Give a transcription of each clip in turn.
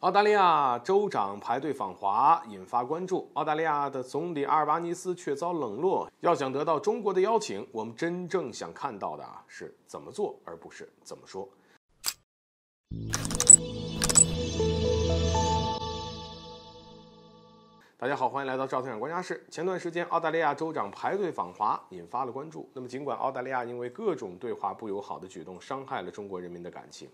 澳大利亚州长排队访华，引发关注。澳大利亚的总理阿尔巴尼斯却遭冷落。要想得到中国的邀请，我们真正想看到的啊是怎么做，而不是怎么说。大家好，欢迎来到赵团长观察室。前段时间，澳大利亚州长排队访华，引发了关注。那么，尽管澳大利亚因为各种对华不友好的举动伤害了中国人民的感情。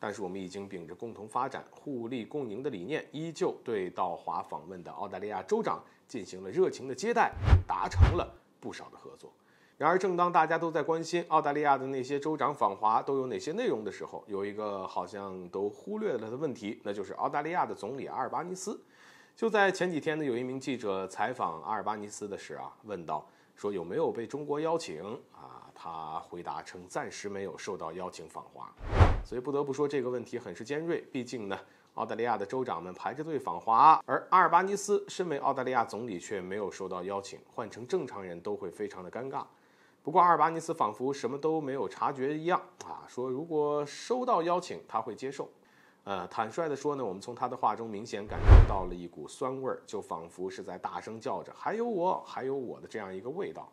但是我们已经秉着共同发展、互利共赢的理念，依旧对到华访问的澳大利亚州长进行了热情的接待，达成了不少的合作。然而，正当大家都在关心澳大利亚的那些州长访华都有哪些内容的时候，有一个好像都忽略了的问题，那就是澳大利亚的总理阿尔巴尼斯。就在前几天呢，有一名记者采访阿尔巴尼斯的时啊，问到说有没有被中国邀请啊？他回答称暂时没有受到邀请访华。所以不得不说这个问题很是尖锐，毕竟呢，澳大利亚的州长们排着队访华，而阿尔巴尼斯身为澳大利亚总理却没有收到邀请，换成正常人都会非常的尴尬。不过阿尔巴尼斯仿佛什么都没有察觉一样啊，说如果收到邀请他会接受。呃，坦率的说呢，我们从他的话中明显感觉到了一股酸味儿，就仿佛是在大声叫着“还有我，还有我的”这样一个味道。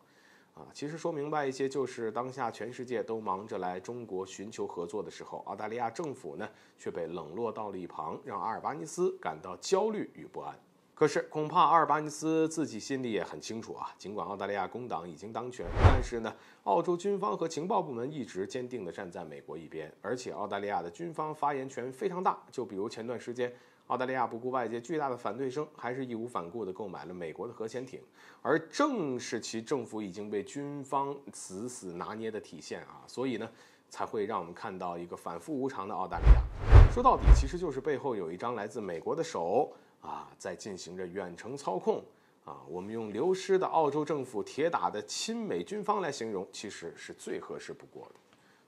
啊，其实说明白一些，就是当下全世界都忙着来中国寻求合作的时候，澳大利亚政府呢却被冷落到了一旁，让阿尔巴尼斯感到焦虑与不安。可是恐怕阿尔巴尼斯自己心里也很清楚啊，尽管澳大利亚工党已经当权，但是呢，澳洲军方和情报部门一直坚定地站在美国一边，而且澳大利亚的军方发言权非常大。就比如前段时间。澳大利亚不顾外界巨大的反对声，还是义无反顾地购买了美国的核潜艇，而正是其政府已经被军方死死拿捏的体现啊，所以呢，才会让我们看到一个反复无常的澳大利亚。说到底，其实就是背后有一张来自美国的手啊，在进行着远程操控啊。我们用流失的澳洲政府铁打的亲美军方来形容，其实是最合适不过的。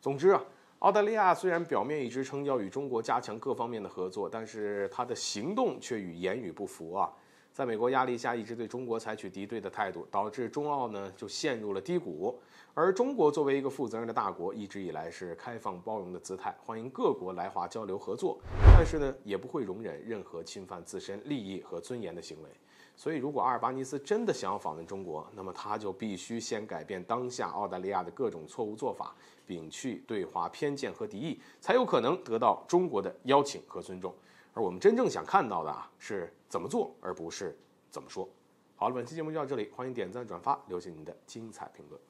总之啊。澳大利亚虽然表面一直称要与中国加强各方面的合作，但是他的行动却与言语不符啊！在美国压力下，一直对中国采取敌对的态度，导致中澳呢就陷入了低谷。而中国作为一个负责任的大国，一直以来是开放包容的姿态，欢迎各国来华交流合作，但是呢也不会容忍任何侵犯自身利益和尊严的行为。所以，如果阿尔巴尼斯真的想要访问中国，那么他就必须先改变当下澳大利亚的各种错误做法，摒去对华偏见和敌意，才有可能得到中国的邀请和尊重。而我们真正想看到的啊，是怎么做，而不是怎么说。好了，本期节目就到这里，欢迎点赞转发，留下您的精彩评论。